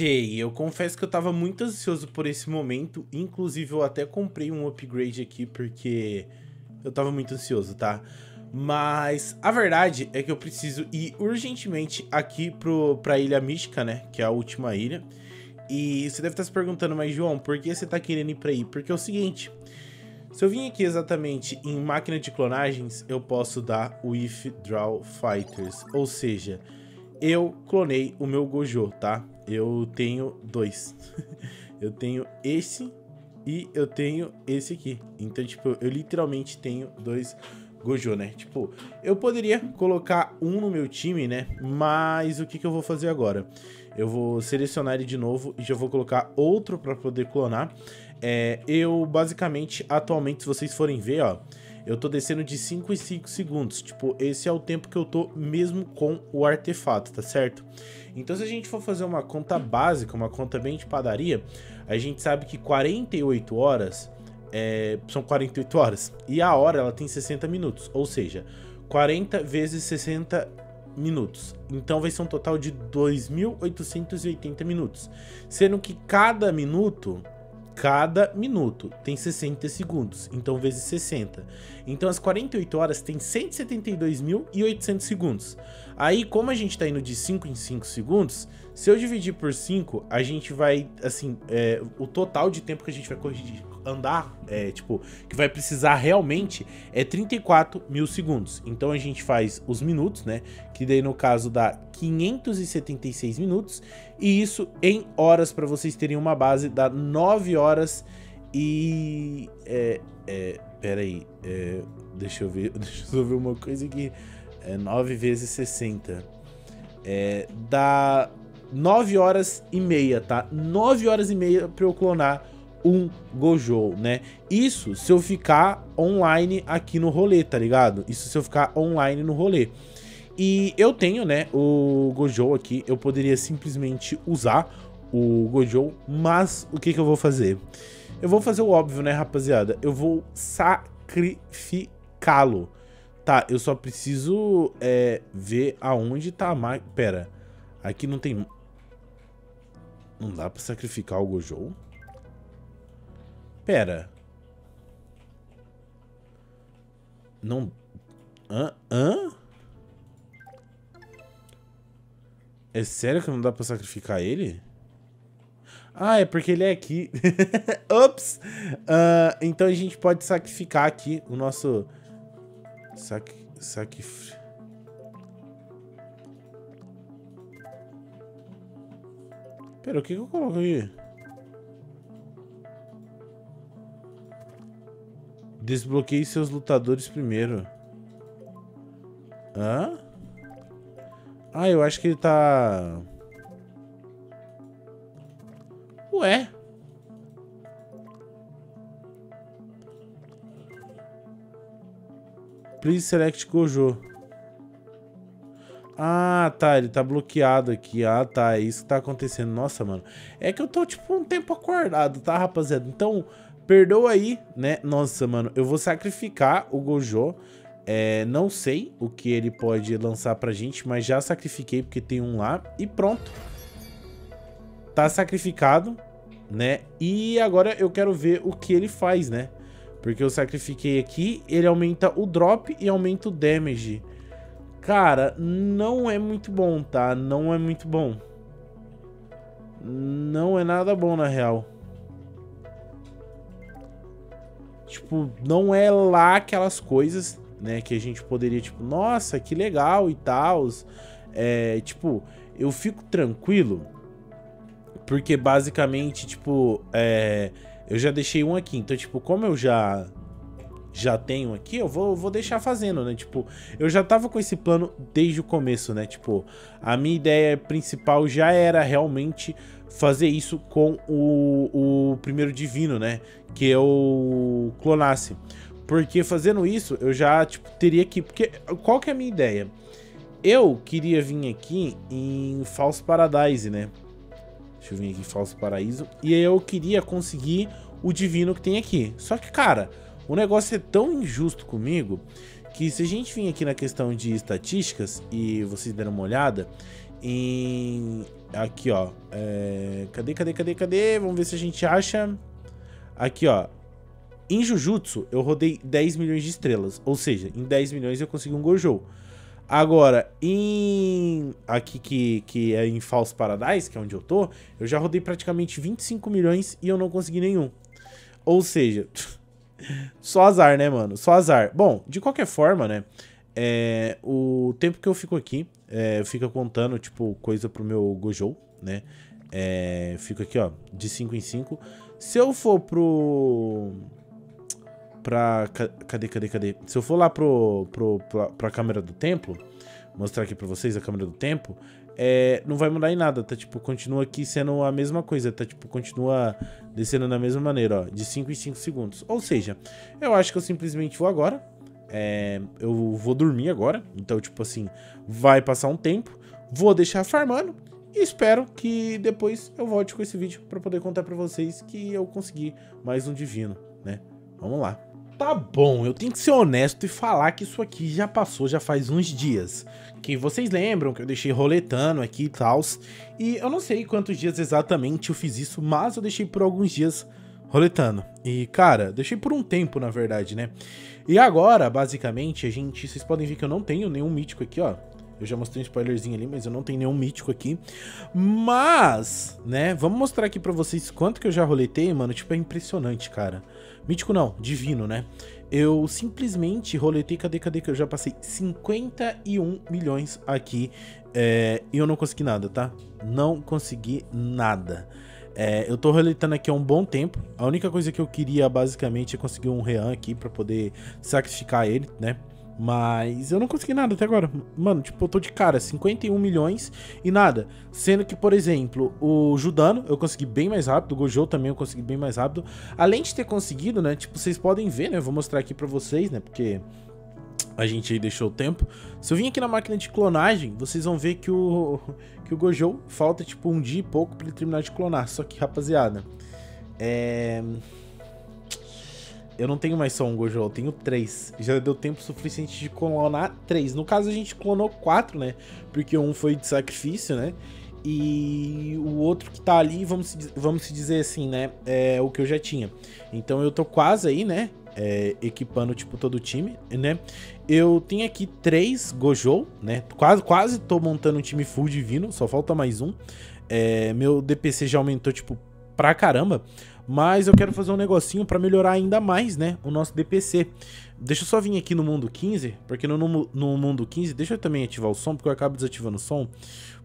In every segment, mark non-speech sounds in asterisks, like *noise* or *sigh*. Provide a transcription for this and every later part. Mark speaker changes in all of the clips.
Speaker 1: Ok, eu confesso que eu tava muito ansioso por esse momento. Inclusive, eu até comprei um upgrade aqui porque eu tava muito ansioso, tá? Mas a verdade é que eu preciso ir urgentemente aqui pro, pra Ilha Mística, né? Que é a última ilha. E você deve estar se perguntando, mas João, por que você tá querendo ir pra aí? Porque é o seguinte, se eu vim aqui exatamente em máquina de clonagens, eu posso dar o If Draw Fighters, ou seja, eu clonei o meu Gojo, tá? Eu tenho dois. *laughs* eu tenho esse e eu tenho esse aqui. Então, tipo, eu literalmente tenho dois Gojo, né? Tipo, eu poderia colocar um no meu time, né? Mas o que, que eu vou fazer agora? Eu vou selecionar ele de novo e já vou colocar outro para poder clonar. É, eu, basicamente, atualmente, se vocês forem ver, ó, eu tô descendo de 5 em 5 segundos. Tipo, esse é o tempo que eu tô mesmo com o artefato, tá certo? Então, se a gente for fazer uma conta básica, uma conta bem de padaria, a gente sabe que 48 horas é, são 48 horas. E a hora, ela tem 60 minutos. Ou seja, 40 vezes 60 minutos. Então vai ser um total de 2.880 minutos. Sendo que cada minuto cada minuto tem 60 segundos, então vezes 60. Então as 48 horas tem 172.800 segundos. Aí, como a gente tá indo de 5 em 5 segundos, se eu dividir por 5, a gente vai, assim, é, o total de tempo que a gente vai corrigir, andar, é, tipo, que vai precisar realmente é 34 mil segundos. Então a gente faz os minutos, né? Que daí no caso dá 576 minutos. E isso em horas, para vocês terem uma base, dá 9 horas e. É, é, pera aí, é, deixa eu ver, *laughs* deixa eu ver uma coisa aqui. É 9 vezes 60. É, dá 9 horas e meia, tá? 9 horas e meia pra eu clonar um Gojo, né? Isso se eu ficar online aqui no rolê, tá ligado? Isso se eu ficar online no rolê. E eu tenho, né, o Gojo aqui, eu poderia simplesmente usar o Gojo, mas o que que eu vou fazer? Eu vou fazer o óbvio, né, rapaziada? Eu vou sacrificá-lo. Tá, eu só preciso é, ver aonde tá a máquina. Pera, aqui não tem... Não dá pra sacrificar o Gojo? Pera. Não... Hã? Hã? É sério que não dá pra sacrificar ele? Ah, é porque ele é aqui. *laughs* Ups! Uh, então a gente pode sacrificar aqui o nosso... Sac... Sac... Pera, o que, que eu coloco aqui? Desbloqueie seus lutadores primeiro. Hã? Ah, eu acho que ele tá... Ué? Please select Gojo. Ah, tá, ele tá bloqueado aqui. Ah, tá, é isso que tá acontecendo. Nossa, mano. É que eu tô, tipo, um tempo acordado, tá, rapaziada? Então, Perdoa aí, né? Nossa, mano, eu vou sacrificar o Gojo. É, não sei o que ele pode lançar pra gente, mas já sacrifiquei porque tem um lá. E pronto. Tá sacrificado, né? E agora eu quero ver o que ele faz, né? Porque eu sacrifiquei aqui, ele aumenta o drop e aumenta o damage. Cara, não é muito bom, tá? Não é muito bom. Não é nada bom, na real. Tipo, não é lá aquelas coisas, né, que a gente poderia, tipo, nossa, que legal e tal. É, tipo, eu fico tranquilo, porque basicamente, tipo, é, eu já deixei um aqui. Então, tipo, como eu já já tenho aqui, eu vou, vou deixar fazendo, né? Tipo, eu já tava com esse plano desde o começo, né? Tipo, a minha ideia principal já era realmente fazer isso com o, o primeiro divino, né? Que eu clonasse. Porque fazendo isso, eu já, tipo, teria que... Porque qual que é a minha ideia? Eu queria vir aqui em False Paradise, né? Deixa eu vir aqui em Falso Paraíso. E eu queria conseguir o divino que tem aqui. Só que, cara, o negócio é tão injusto comigo que se a gente vir aqui na questão de estatísticas e vocês deram uma olhada, em Aqui, ó. É... Cadê, cadê, cadê, cadê? Vamos ver se a gente acha. Aqui, ó. Em Jujutsu, eu rodei 10 milhões de estrelas. Ou seja, em 10 milhões eu consegui um Gojo. Agora, em. Aqui que, que é em False Paradise, que é onde eu tô, eu já rodei praticamente 25 milhões e eu não consegui nenhum. Ou seja, só azar, né, mano? Só azar. Bom, de qualquer forma, né? É, o tempo que eu fico aqui, é, fica contando, tipo, coisa pro meu Gojo, né? É, fico aqui, ó, de 5 em 5. Se eu for pro pra... Cadê, cadê, cadê? Se eu for lá pro, pro, pra, pra câmera do templo, mostrar aqui pra vocês a câmera do tempo, é, não vai mudar em nada, tá? Tipo, continua aqui sendo a mesma coisa, tá? Tipo, continua descendo da mesma maneira, ó, de 5 em 5 segundos. Ou seja, eu acho que eu simplesmente vou agora, é, eu vou dormir agora, então, tipo assim, vai passar um tempo, vou deixar farmando e espero que depois eu volte com esse vídeo para poder contar para vocês que eu consegui mais um divino, né? Vamos lá. Tá bom, eu tenho que ser honesto e falar que isso aqui já passou já faz uns dias. Que vocês lembram que eu deixei roletando aqui e tal. E eu não sei quantos dias exatamente eu fiz isso, mas eu deixei por alguns dias roletando. E, cara, deixei por um tempo, na verdade, né? E agora, basicamente, a gente... Vocês podem ver que eu não tenho nenhum mítico aqui, ó. Eu já mostrei um spoilerzinho ali, mas eu não tenho nenhum mítico aqui. Mas, né, vamos mostrar aqui pra vocês quanto que eu já roletei, mano. Tipo, é impressionante, cara. Mítico não, divino, né? Eu simplesmente roletei, cadê, cadê que eu já passei 51 milhões aqui é, e eu não consegui nada, tá? Não consegui nada. É, eu tô roletando aqui há um bom tempo. A única coisa que eu queria basicamente é conseguir um Rean aqui pra poder sacrificar ele, né? Mas eu não consegui nada até agora. Mano, tipo, eu tô de cara, 51 milhões e nada. Sendo que, por exemplo, o Judano eu consegui bem mais rápido, o Gojo também eu consegui bem mais rápido. Além de ter conseguido, né, tipo, vocês podem ver, né, eu vou mostrar aqui pra vocês, né, porque a gente aí deixou o tempo. Se eu vim aqui na máquina de clonagem, vocês vão ver que o, *laughs* que o Gojo falta, tipo, um dia e pouco pra ele terminar de clonar. Só que, rapaziada, é... Eu não tenho mais só um Gojo, eu tenho três. Já deu tempo suficiente de clonar três. No caso, a gente clonou quatro, né? Porque um foi de sacrifício, né? E o outro que tá ali, vamos, vamos se dizer assim, né? É o que eu já tinha. Então eu tô quase aí, né? É, equipando, tipo, todo o time, né? Eu tenho aqui três Gojo, né? Quase, quase tô montando um time full divino, só falta mais um. É, meu DPC já aumentou, tipo, pra caramba. Mas eu quero fazer um negocinho para melhorar ainda mais, né, o nosso DPC. Deixa eu só vir aqui no mundo 15, porque no, no, no, mundo 15, deixa eu também ativar o som, porque eu acabo desativando o som.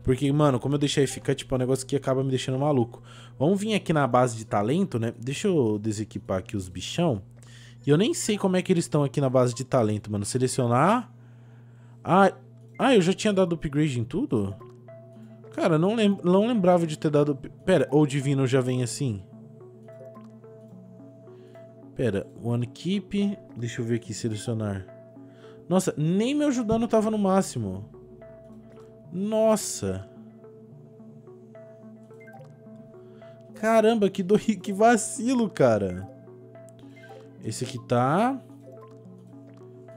Speaker 1: Porque, mano, como eu deixei ficar, tipo, é um negócio que acaba me deixando maluco. Vamos vir aqui na base de talento, né? Deixa eu desequipar aqui os bichão. E eu nem sei como é que eles estão aqui na base de talento, mano. Selecionar. Ah, ah eu já tinha dado upgrade em tudo? Cara, não, lem não lembrava de ter dado... Pera, ou o divino já vem assim? Pera, one keep. Deixa eu ver aqui, selecionar. Nossa, nem meu ajudando tava no máximo. Nossa. Caramba, que, do... *laughs* que vacilo, cara. Esse aqui tá.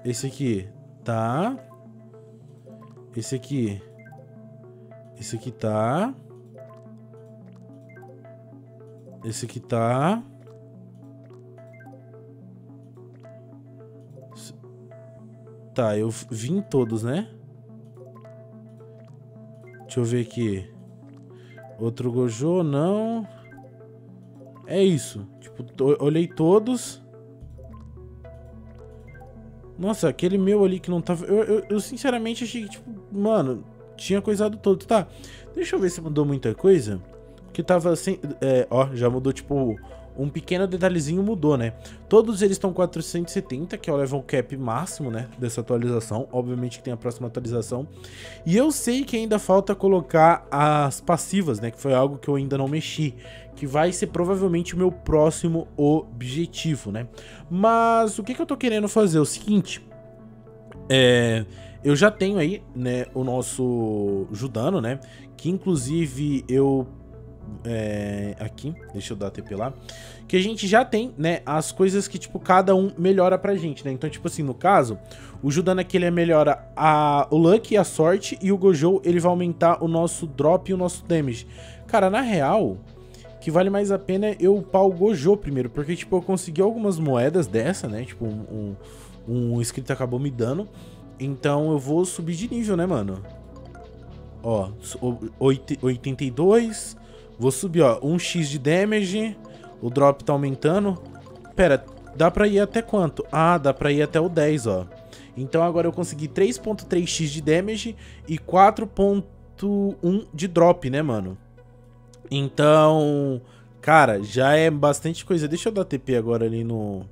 Speaker 1: Esse aqui tá. Esse aqui. Esse aqui tá. Esse aqui tá. Tá, eu vim todos, né? Deixa eu ver aqui. Outro Gojo, não. É isso. Tipo, olhei todos. Nossa, aquele meu ali que não tava... Eu, eu, eu, sinceramente achei que, tipo, mano, tinha coisado todo. Tá, deixa eu ver se mudou muita coisa. Porque tava assim... É, ó, já mudou, tipo, um pequeno detalhezinho mudou, né? Todos eles estão 470, que é o level cap máximo, né? Dessa atualização. Obviamente que tem a próxima atualização. E eu sei que ainda falta colocar as passivas, né? Que foi algo que eu ainda não mexi. Que vai ser provavelmente o meu próximo objetivo, né? Mas o que, que eu tô querendo fazer? É o seguinte. É... Eu já tenho aí, né, o nosso Judano, né? Que inclusive eu é, aqui, deixa eu dar TP lá, que a gente já tem, né, as coisas que, tipo, cada um melhora pra gente, né? Então, tipo assim, no caso, o Judan aqui, ele melhora a, o Luck e a sorte, e o Gojo, ele vai aumentar o nosso drop e o nosso damage. Cara, na real, que vale mais a pena eu upar o Gojo primeiro, porque, tipo, eu consegui algumas moedas dessa, né? Tipo, um, um, um inscrito acabou me dando, então eu vou subir de nível, né, mano? Ó, 82. Vou subir, ó, 1x de damage. O drop tá aumentando. Pera, dá pra ir até quanto? Ah, dá pra ir até o 10, ó. Então agora eu consegui 3.3x de damage e 4.1 de drop, né, mano? Então, cara, já é bastante coisa. Deixa eu dar TP agora ali no,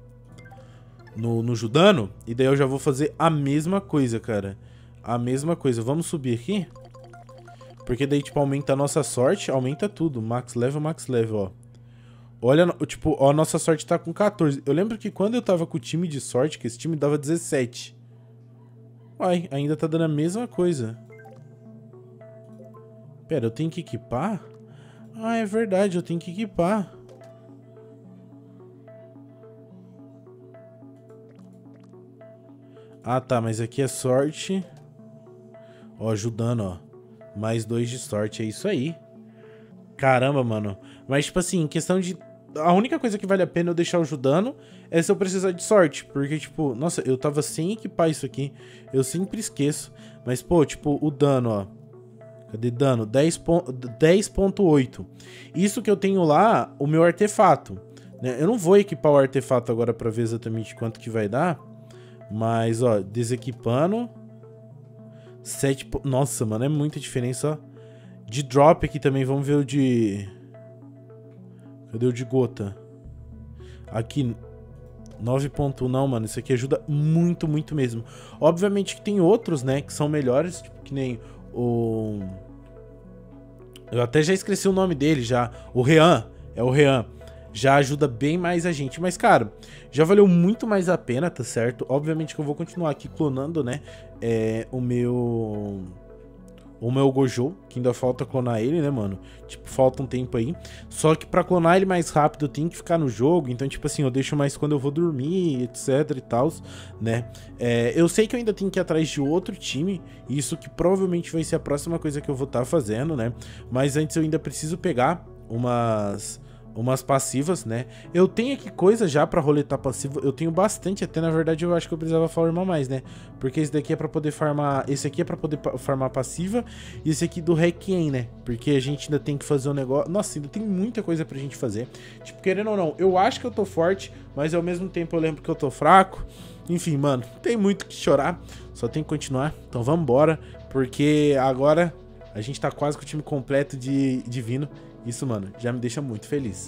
Speaker 1: no, no Judano. E daí eu já vou fazer a mesma coisa, cara. A mesma coisa. Vamos subir aqui. Porque daí, tipo, aumenta a nossa sorte, aumenta tudo. Max level, max level, ó. Olha, tipo, ó, a nossa sorte tá com 14. Eu lembro que quando eu tava com o time de sorte, que esse time dava 17. Uai, ainda tá dando a mesma coisa. Pera, eu tenho que equipar? Ah, é verdade, eu tenho que equipar. Ah, tá, mas aqui é sorte. Ó, ajudando, ó. Mais dois de sorte, é isso aí. Caramba, mano. Mas, tipo assim, questão de... A única coisa que vale a pena eu deixar ajudando é se eu precisar de sorte. Porque, tipo, nossa, eu tava sem equipar isso aqui. Eu sempre esqueço. Mas, pô, tipo, o dano, ó. Cadê dano? 10.8. 10 isso que eu tenho lá, o meu artefato. Né? Eu não vou equipar o artefato agora pra ver exatamente quanto que vai dar. Mas, ó, desequipando... 7... Nossa, mano, é muita diferença, ó. De drop aqui também, vamos ver o de... Cadê o de gota? Aqui, 9.1 não, mano, isso aqui ajuda muito, muito mesmo. Obviamente que tem outros, né, que são melhores, tipo, que nem o... Eu até já esqueci o nome dele já, o Rean, é o Rean já ajuda bem mais a gente. Mas, cara, já valeu muito mais a pena, tá certo? Obviamente que eu vou continuar aqui clonando, né, é, o meu... O meu Gojo, que ainda falta clonar ele, né, mano? Tipo, falta um tempo aí. Só que pra clonar ele mais rápido eu tenho que ficar no jogo. Então, tipo assim, eu deixo mais quando eu vou dormir, etc e tal, né? É, eu sei que eu ainda tenho que ir atrás de outro time. Isso que provavelmente vai ser a próxima coisa que eu vou estar tá fazendo, né? Mas antes eu ainda preciso pegar umas umas passivas, né? Eu tenho aqui coisa já pra roletar passivo, eu tenho bastante, até na verdade eu acho que eu precisava farmar mais, né? Porque esse daqui é pra poder farmar, esse aqui é pra poder farmar passiva, e esse aqui do Requiem, né? Porque a gente ainda tem que fazer um negócio, nossa, ainda tem muita coisa pra gente fazer. Tipo, querendo ou não, eu acho que eu tô forte, mas ao mesmo tempo eu lembro que eu tô fraco. Enfim, mano, tem muito que chorar, só tem que continuar, então vamos embora, porque agora a gente tá quase com o time completo de divino. Isso, mano, já me deixa muito feliz.